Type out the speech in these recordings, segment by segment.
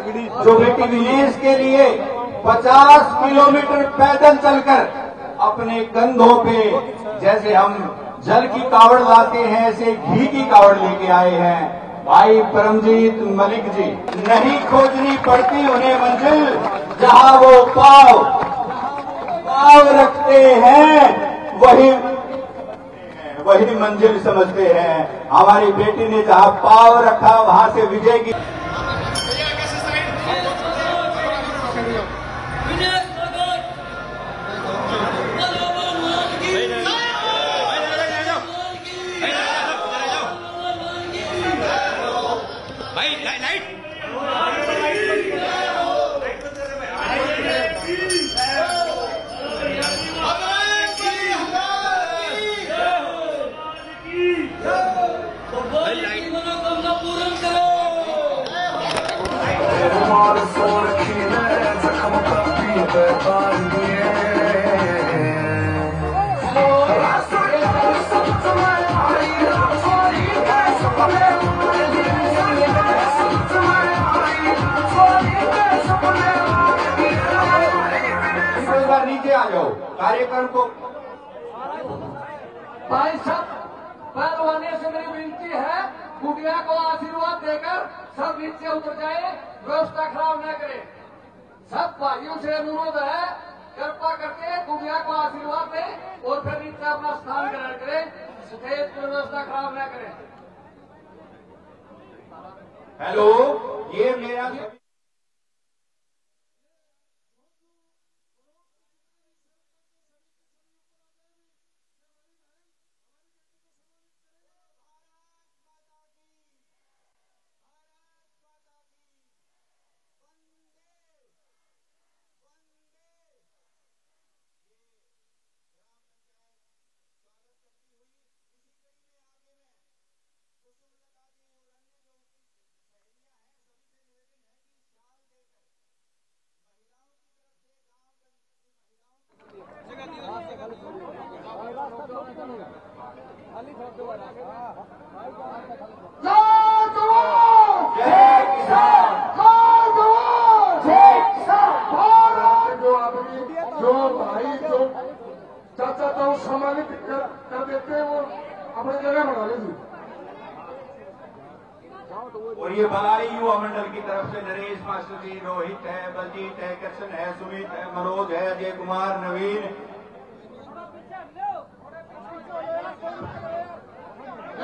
जो बेटी के लिए 50 किलोमीटर पैदल चलकर अपने कंधों पे जैसे हम जल की कावड़ लाते हैं, ऐसे घी की कावड़ लेके आए हैं। भाई परमजीत मलिक जी, नहीं खोजनी पड़ती उन्हें मंजिल, जहाँ वो पाव पाव रखते हैं, वही वही मंजिल समझते हैं। हमारी बेटी ने जहाँ पाव रखा, वहाँ से विजय की नीचे आ जाओ। कार्यक्रम को भाई साहब पहलवानी से मेरी विनती है कुटिया को आशीर्वाद देकर सब नीचे उतर जाए व्यवस्था खराब न करें। सब भाइयों से अनुरोध है कृपा करके कुटिया को आशीर्वाद दें और फिर नीचे अपना स्थान ग्रहण करें स्टेज की व्यवस्था खराब न करें। हेलो ये मेरा कर, देते वो अपनी जगह बना लीजिए और ये बलाई युवा मंडल की तरफ़ से नरेश मास्टर जी रोहित है बलजीत है कृष्ण है सुमित है मनोज है अजय कुमार नवीन ये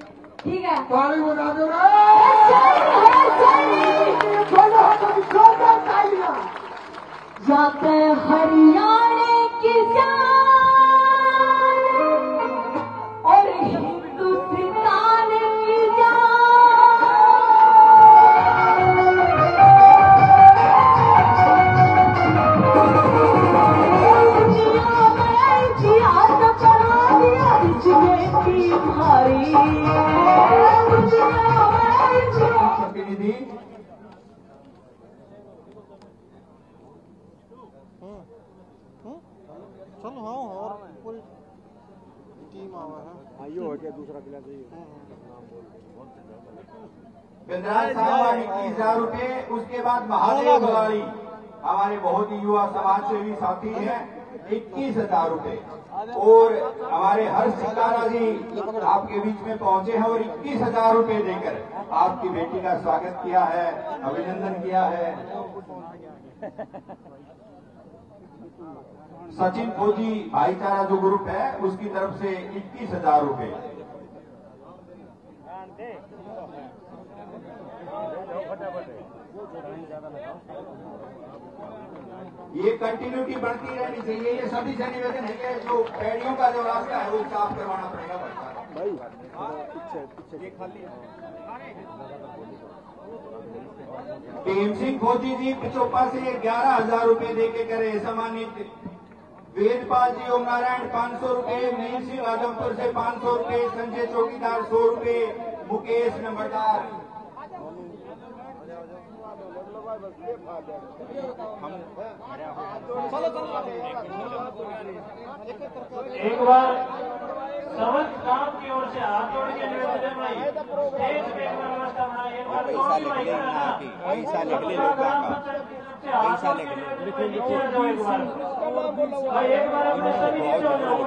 ठीक है। ताली बजा दो जाते हरियाणा की जान। प्रतिनिधि चल हाँ और पूरी टीम आवा है आइयो हो गया दूसरा खिला चाहिए साहब इक्कीस हज़ार रुपये उसके बाद महादेव बलाड़ी हमारे बहुत ही युवा समाज सेवी साथी हैं इक्कीस हज़ार रुपये और हमारे हर्ष सिकारा जी आपके बीच में पहुँचे हैं और इक्कीस हज़ार रुपये देकर आपकी बेटी का स्वागत किया है, अभिनंदन किया है। सचिन फौजी भाईचारा जो ग्रुप है, उसकी तरफ़ से इक्कीस हज़ार रुपये ये कंटिन्यूटी बढ़ती रहनी चाहिए। ये सभी से निवेदन है कि जो पैड़ियों का जो रास्ता है, वो साफ़ करवाना पड़ेगा खाली भीम सिंह फौजी जी, पिचोपा से ग्यारह हज़ार रुपये दे के करे सम्मानित वेदपाल जी, ओम नारायण, पाँच सौ रुपये। मीर सिंह, आजमपुर से पाँच सौ रुपये। संजय चौकीदार, सौ रुपये। मुकेश नंबरदार। एक बार समस्त काम की ओर से हाथ जोड़ के निवेदन भाई। स्टेज पे एक बार व्यवस्था बनाई एक बार पैसा लिख ले ना कि पैसा लिख ले लोग का पैसा लिख ले भाई। एक बार अपने सभी नीचे हो जाओ